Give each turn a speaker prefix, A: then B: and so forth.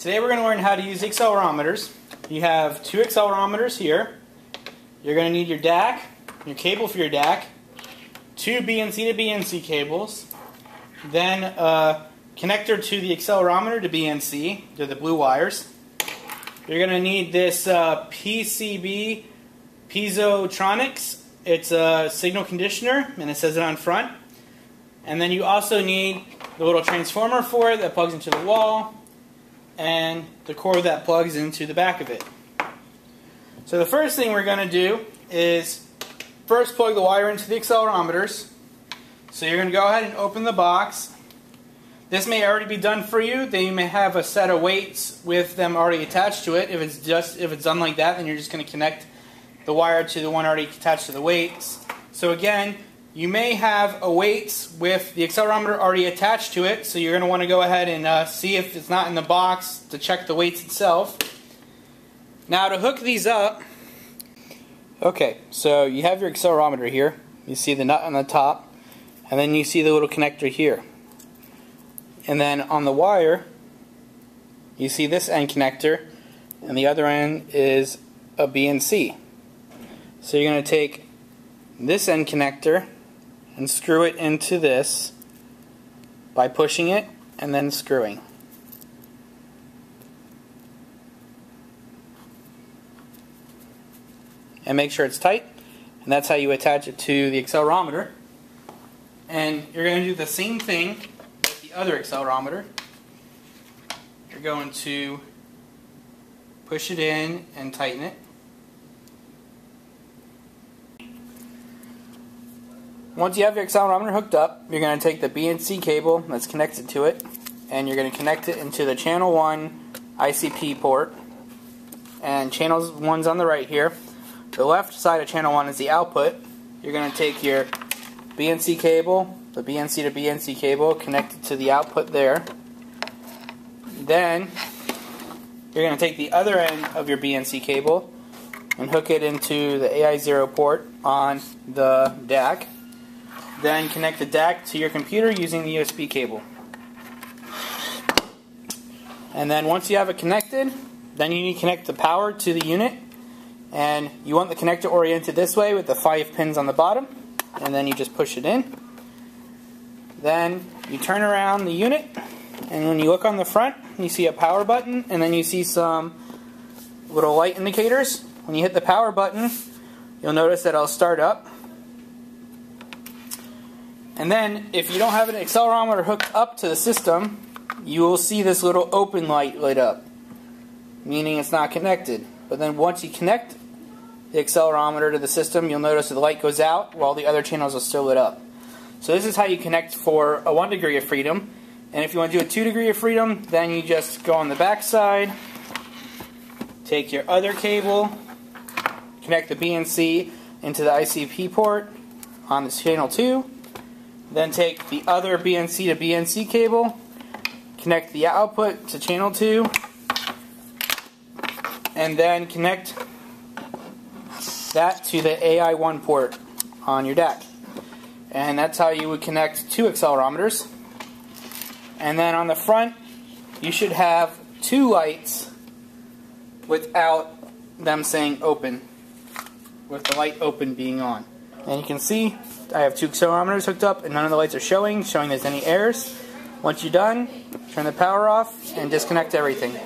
A: Today we're going to learn how to use accelerometers. You have two accelerometers here. You're going to need your DAQ, your cable for your DAQ, two BNC to BNC cables, then a connector to the accelerometer to BNC, to the blue wires. You're going to need this uh, PCB Piezotronics. It's a signal conditioner, and it says it on front. And then you also need the little transformer for it that plugs into the wall, and the cord that plugs into the back of it. So the first thing we're going to do is first plug the wire into the accelerometers. So you're going to go ahead and open the box. This may already be done for you. They may have a set of weights with them already attached to it. If it's just if it's done like that, then you're just going to connect the wire to the one already attached to the weights. So again, you may have a weights with the accelerometer already attached to it, so you're going to want to go ahead and uh, see if it's not in the box to check the weights itself. Now to hook these up, okay, so you have your accelerometer here. You see the nut on the top, and then you see the little connector here. And then on the wire, you see this end connector, and the other end is a BNC. So you're going to take this end connector and screw it into this by pushing it and then screwing. And make sure it's tight, and that's how you attach it to the accelerometer. And you're going to do the same thing with the other accelerometer. You're going to push it in and tighten it. Once you have your accelerometer hooked up, you're going to take the BNC cable that's connected to it, and you're going to connect it into the channel 1 ICP port. And channel 1's on the right here. The left side of channel 1 is the output. You're going to take your BNC cable, the BNC to BNC cable, connect it to the output there. Then, you're going to take the other end of your BNC cable and hook it into the AI0 port on the DAQ. Then connect the DAQ to your computer using the USB cable. And then once you have it connected, then you need to connect the power to the unit. And you want the connector oriented this way with the five pins on the bottom. And then you just push it in. Then you turn around the unit. And when you look on the front, you see a power button. And then you see some little light indicators. When you hit the power button, you'll notice that it'll start up. And then, if you don't have an accelerometer hooked up to the system, you will see this little open light lit up, meaning it's not connected. But then once you connect the accelerometer to the system, you'll notice that the light goes out while the other channels are still lit up. So this is how you connect for a 1 degree of freedom. And if you want to do a 2 degree of freedom, then you just go on the back side, take your other cable, connect the BNC into the ICP port on this channel 2, then take the other BNC to BNC cable, connect the output to channel 2, and then connect that to the AI1 port on your DAQ. And that's how you would connect two accelerometers. And then on the front, you should have two lights without them saying open, with the light open being on. And you can see I have two accelerometers hooked up and none of the lights are showing, showing there's any errors. Once you're done, turn the power off and disconnect everything.